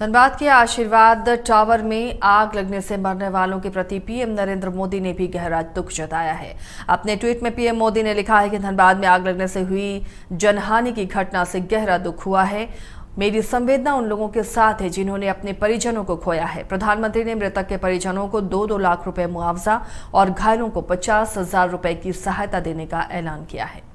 धनबाद के आशीर्वाद टावर में आग लगने से मरने वालों के प्रति पीएम नरेंद्र मोदी ने भी गहरा दुख जताया है। अपने ट्वीट में पीएम मोदी ने लिखा है कि धनबाद में आग लगने से हुई जनहानि की घटना से गहरा दुख हुआ है। मेरी संवेदना उन लोगों के साथ है जिन्होंने अपने परिजनों को खोया है। प्रधानमंत्री ने मृतक के परिजनों को दो दो लाख रुपए मुआवजा और घायलों को पचास हज़ार रुपए की सहायता देने का ऐलान किया है।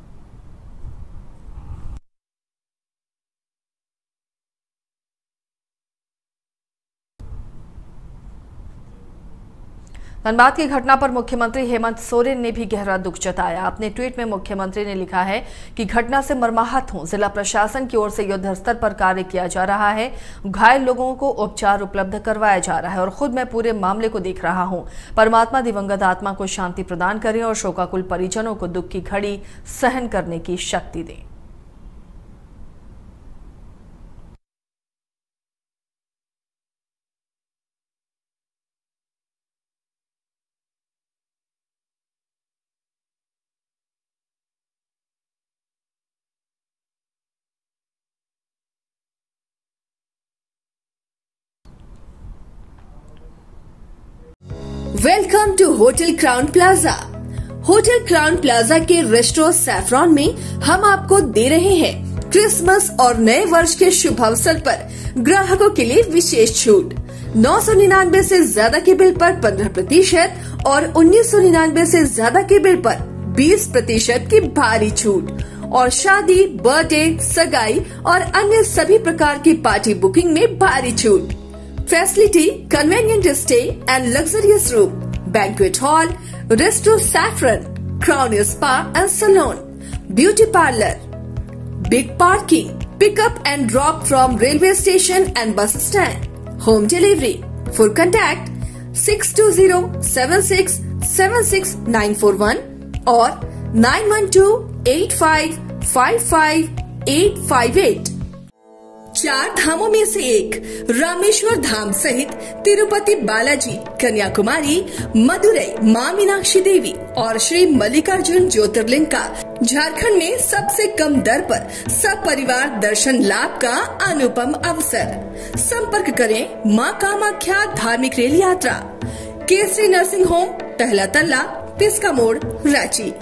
धनबाद की घटना पर मुख्यमंत्री हेमंत सोरेन ने भी गहरा दुख जताया। अपने ट्वीट में मुख्यमंत्री ने लिखा है कि घटना से मरमाहत हूँ। जिला प्रशासन की ओर से युद्ध स्तर पर कार्य किया जा रहा है। घायल लोगों को उपचार उपलब्ध करवाया जा रहा है और खुद मैं पूरे मामले को देख रहा हूँ। परमात्मा दिवंगत आत्मा को शांति प्रदान करें और शोकाकुल परिजनों को दुख की घड़ी सहन करने की शक्ति दें। Welcome to hotel Crowne Plaza hotel Crowne Plaza के रेस्टोर सैफरॉन में हम आपको दे रहे हैं क्रिसमस और नए वर्ष के शुभ अवसर पर ग्राहकों के लिए विशेष छूट। नौ सौ निन्यानवे ऐसी ज़्यादा के बिल पर पंद्रह प्रतिशत और उन्नीस सौ निन्यानवे ऐसी ज़्यादा के बिल पर बीस प्रतिशत की भारी छूट। और शादी बर्थडे सगाई और अन्य सभी प्रकार की पार्टी बुकिंग में भारी छूट। Facility, convenient stay and luxurious room, banquet hall, resto saffron, crown spa and salon, beauty parlor, big parking, pick up and drop from railway station and bus stand, home delivery. For contact 620-76-76941 or 912-8555-858. चार धामों में से एक, रामेश्वर धाम सहित तिरुपति बालाजी, कन्याकुमारी मदुरई माँ मीनाक्षी देवी और श्री मल्लिकार्जुन ज्योतिर्लिंग का झारखंड में सबसे कम दर पर सब परिवार दर्शन लाभ का अनुपम अवसर। संपर्क करें माँ कामाख्या धार्मिक रेल यात्रा। केसरी नर्सिंग होम, पहला तल्ला, पिस्का मोड़, रांची।